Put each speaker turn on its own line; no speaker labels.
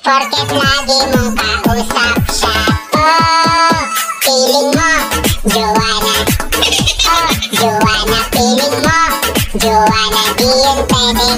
Porket lagi mong kausap siya? Oh, feeling mo, jowa na Oh, jowa na, feeling mo Jowa na, di yun pwede.